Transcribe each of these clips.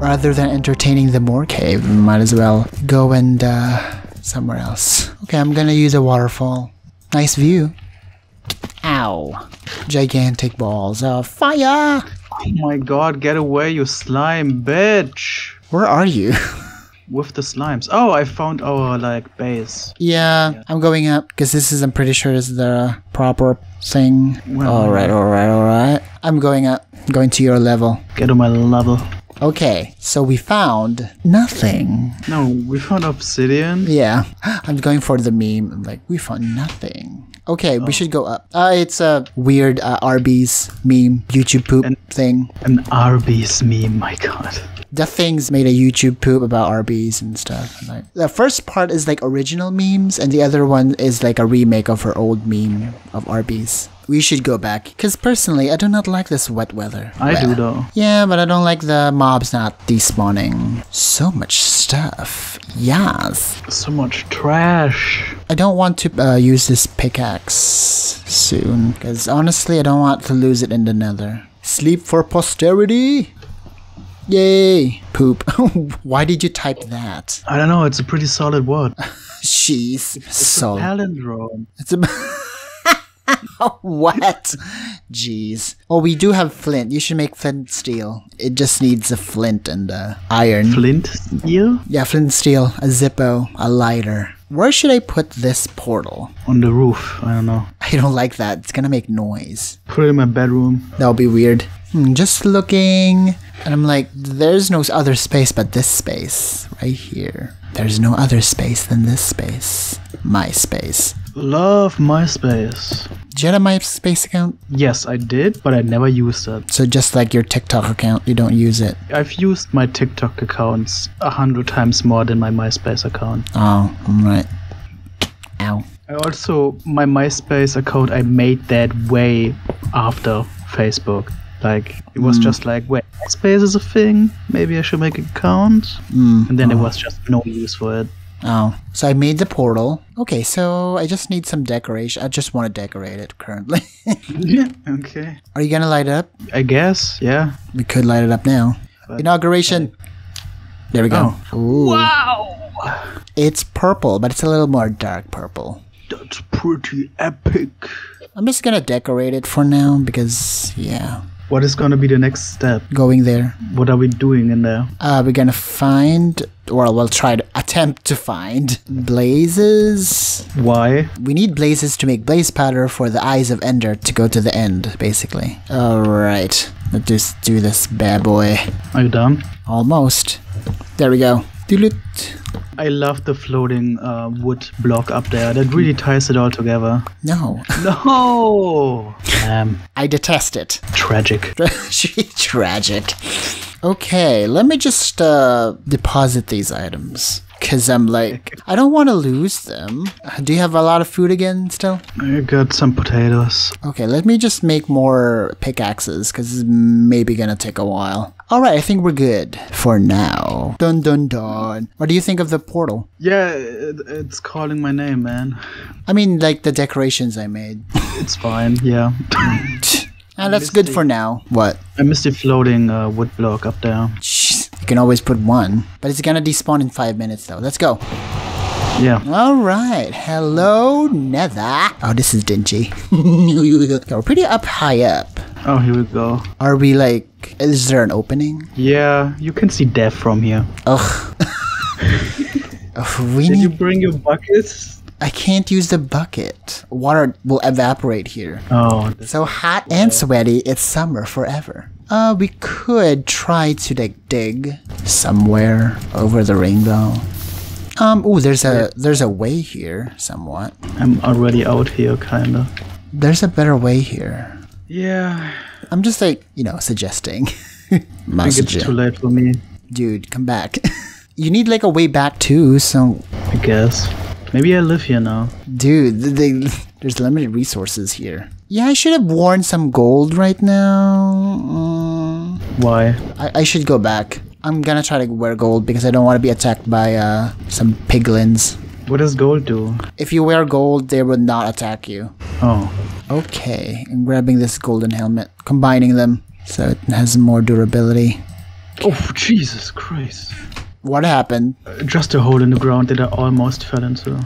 Rather than entertaining the Moor Cave, we might as well go and uh, somewhere else. Okay, I'm gonna use a waterfall. Nice view. Ow. Gigantic balls of fire! Oh my god, get away, you slime bitch! Where are you? With the slimes. Oh, I found our, like, base. yeah, I'm going up because this is, I'm pretty sure, this is the proper thing. Well, alright, alright, alright. I'm going up, going to your level. Get on my level. Okay, so we found nothing. No, we found obsidian. Yeah, I'm going for the meme. I'm like, we found nothing. Okay, we should go up. Uh, it's a weird uh, Arby's meme, YouTube poop And- thing. An Arby's meme, my god. The things made a YouTube poop about Arby's and stuff. Like the first part is like original memes, and the other one is like a remake of her old meme of Arby's. We should go back because personally, I do not like this wet weather. I do though. Yeah, but I don't like the mobs not despawning. So much stuff. Yes. So much trash. I don't want to uh, use this pickaxe soon because honestly, I don't want to lose it in the nether. Sleep for posterity. Yay! Poop. Why did you type that? I don't know, it's a pretty solid word. She's It's so. a palindrome. It's a. what? Jeez. Oh, we do have flint. You should make flint steel. It just needs a flint and uh, iron. Flint steel? yeah, flint steel, a Zippo, a lighter. Where should I put this portal? On the roof. I don't know. I don't like that. It's gonna make noise. Put it in my bedroom. That'll be weird. Hmm, just looking, and I'm like, there's no other space but this space right here. There's no other space than this space. My space. Love MySpace. Do you have a MySpace account? Yes, I did, but I never used it. So just like your TikTok account, you don't use it. I've used my TikTok accounts a hundred times more than my MySpace account. Oh, right. Ow. I also my MySpace account I made that way after Facebook. Like it was just like, wait, MySpace is a thing. Maybe I should make an account. Mm. And then there was just no use for it. Oh, so I made the portal. Okay, so I just need some decoration. I just want to decorate it currently. yeah. Okay. Are you gonna light it up? I guess. Yeah. We could light it up now. But- Inauguration. There we go. Oh. Ooh. Wow. It's purple, but it's a little more dark purple. That's pretty epic. I'm just gonna decorate it for now because, yeah, What is gonna be the next step? going there. What are we doing in there? Uh, we're gonna find, or we'll try to attempt to find blazes. Why? We need blazes to make blaze powder for the eyes of Ender to go to the end, basically. Alright, let's just do this bad boy. Are you done? Almost. There we go. I love the floating uh, wood block up there. That really ties it all together. No. No. Damn. I detest it. Tragic. Tragic. Okay, let me just uh, deposit these items. Cause I'm like, I don't want to lose them. Do you have a lot of food again still? I got some potatoes. Okay, let me just make more pickaxes, cause it's maybe gonna take a while. Alright, I think we're good for now. Dun dun dun. What do you think of the portal? Yeah, it, it's calling my name, man. I mean, like the decorations I made. It's fine. Yeah. Ah, that's good for now. What? I missed the floating uh, wood block up there. Can always put one, but it's gonna despawn in five minutes though. Let's go. Yeah. All right. Hello, Nether. Oh, this is dingy. We're pretty up high up. Oh, here we go. Are we like? Is there an opening? Yeah, you can see death from here. Ugh. Ugh, we Did you bring your buckets? I can't use the bucket. Water will evaporate here. Oh, So hot and sweaty, it's summer forever. Uh, we could try to like dig somewhere over the rainbow. Um, ooh, there's a there's a way here, somewhat. I'm already out here, kinda. There's a better way here. Yeah, I'm just like, you know, suggesting. I think it's too late for me. Dude, come back. you need like a way back too, so I guess. Maybe I live here now. dude, they, there's limited resources here. Yeah, I should have worn some gold right now. Why? I, I should go back. I'm gonna try to wear gold because I don't want to be attacked by uh, some piglins. What does gold do? If you wear gold, they will not attack you. Oh, Okay, I'm grabbing this golden helmet, combining them so it has more durability. Oh, Jesus Christ. What happened? Just a hole in the ground that I almost fell into.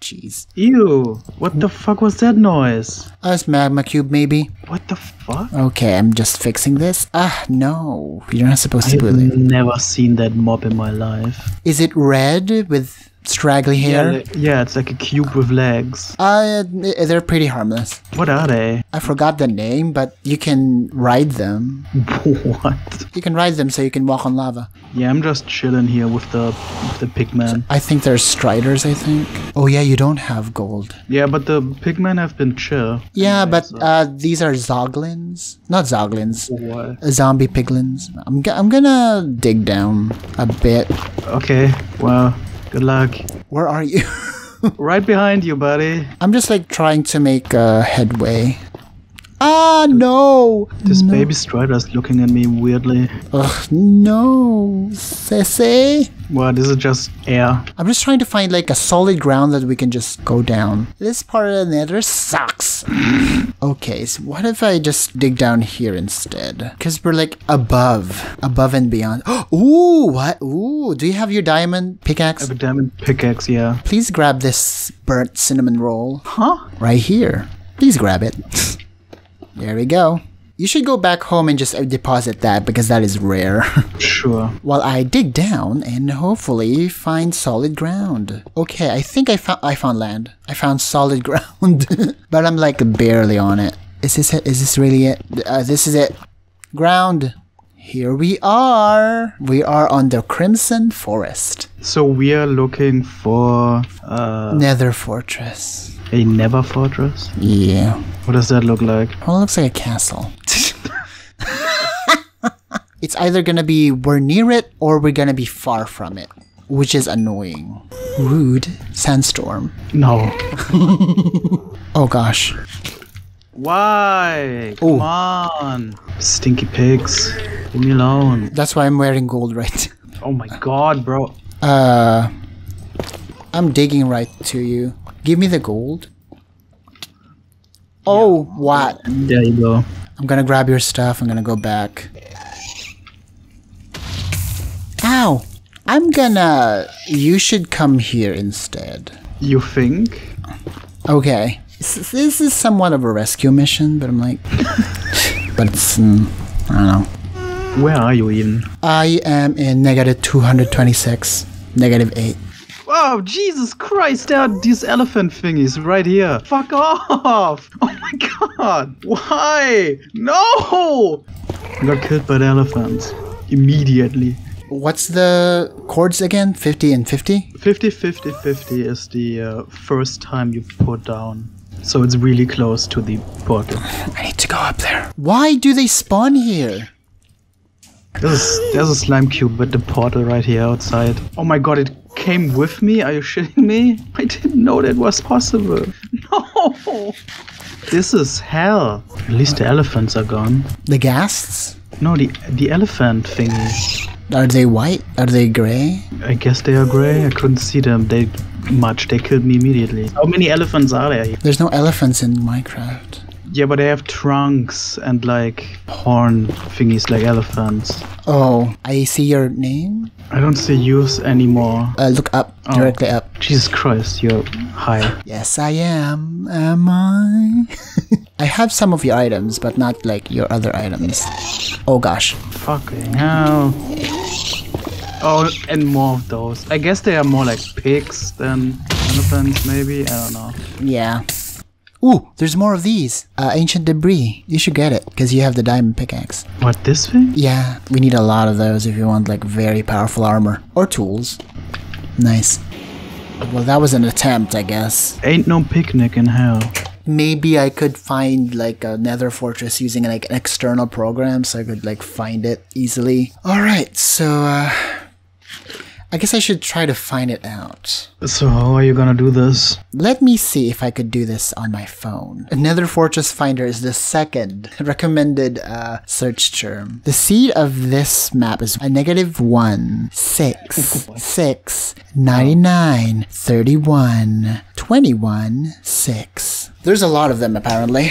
Jeez. Ew. What the fuck was that noise? Us magma cube, maybe? What the fuck? Okay, I'm just fixing this. Ah, no. You're not supposed to put I've never seen that mob in my life. Is it red with straggly hair? Yeah, yeah, it's like a cube with legs. Uh, they're pretty harmless. What are they? I forgot the name, but you can ride them. what? You can ride them so you can walk on lava. Yeah, I'm just chilling here with the with the pigman. I think they're striders, I think. Oh yeah, you don't have gold. Yeah, but the pigmen have been chill. Yeah, but uh, these are zoglins. Not zoglins. What? Zombie piglins. I'm, g- I'm gonna dig down a bit. Okay, well, good luck. Where are you? Right behind you, buddy. I'm just like trying to make uh, headway. Ah, no! This baby strider's looking at me weirdly. Ugh, no. Sese? What, is it just air? I'm just trying to find like a solid ground that we can just go down. This part of the nether sucks. okay, so what if I just dig down here instead? Because we're like above, above and beyond. Ooh, what? Ooh, do you have your diamond pickaxe? I have A diamond pickaxe, yeah. Please grab this burnt cinnamon roll Huh? right here. Please grab it. there we go. You should go back home and just deposit that because that is rare. Sure. While I dig down and hopefully find solid ground. Okay, I think I found I found land. I found solid ground, but I'm like barely on it. Is this it? Is this really it? Uh, this is it. Ground. Here we are. We are on the Crimson Forest. So we are looking for uh, Nether Fortress. A Nether Fortress. Yeah. What does that look like? Well, it looks like a castle. it's either gonna be we're near it or we're gonna be far from it, which is annoying. Rude sandstorm. No. Oh gosh. Why? Come Oh. on. Stinky pigs. Leave me alone. That's why I'm wearing gold right. Oh my god, bro. Uh I'm digging right to you. Give me the gold. Oh, what? There you go. I'm gonna grab your stuff. I'm gonna go back. Ow! I'm gonna. You should come here instead. You think? Okay. This, this is somewhat of a rescue mission, but I'm like. but it's. Mm, I don't know. Where are you even? I am in negative 226. Negative 8. Oh, Jesus Christ, there are these elephant thingies right here. Fuck off! Oh my god! Why? No! I got killed by the elephants. Immediately. What's the chords again? 50 and 50? 50 50 50 is the uh, first time you put down. So it's really close to the portal. I need to go up there. Why do they spawn here? There's, there's a slime cube with the portal right here outside. Oh my god, it came with me? Are you shitting me? I didn't know that was possible. No! This is hell. At least the elephants are gone. The ghasts? No, the the elephant thingy. Are they white? Are they gray? I guess they are gray. I couldn't see them. They much. They killed me immediately. How many elephants are there? There's no elephants in Minecraft. Yeah, but they have trunks and like horn thingies like elephants. Oh, I see your name. I don't see yours anymore. Uh, look up, directly up. Jesus Christ, you're high. Yes, I am. Am I? I have some of your items, but not like your other items. Oh gosh. Fucking hell. Oh, and more of those. I guess they are more like pigs than elephants, maybe. I don't know. Yeah. Ooh, there's more of these. Uh, ancient debris. You should get it, because you have the diamond pickaxe. What, this thing? Yeah, we need a lot of those if you want like very powerful armor. Or tools. Nice. Well, that was an attempt, I guess. Ain't no picnic in hell. Maybe I could find like a nether fortress using like an external program so I could like find it easily. Alright, so uh I guess I should try to find it out. So, how are you gonna do this? Let me see if I could do this on my phone. Nether Fortress Finder is the second recommended uh, search term. The seed of this map is a negative 1, 6, 6, 99, 31, 21, 6. There's a lot of them apparently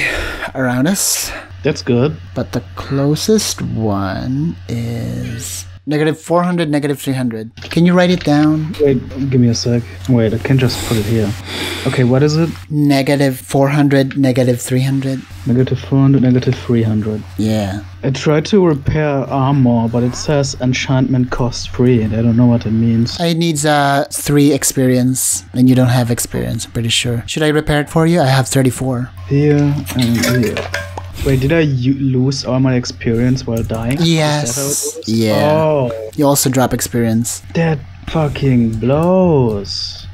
around us. That's good. But the closest one is negative 400, negative 300. Can you write it down? Wait, give me a sec. Wait, I can just put it here. Okay, what is it? Negative 400, negative 300. Negative 400, negative 300. Yeah. I tried to repair armor, but it says enchantment cost free, and I don't know what it means. It needs uh, three experience, and you don't have experience, I'm pretty sure. Should I repair it for you? I have 34. Here and here. Wait, did I lose all my experience while dying? Is that how it Yes. Yeah. Oh, You also drop experience. that fucking blows.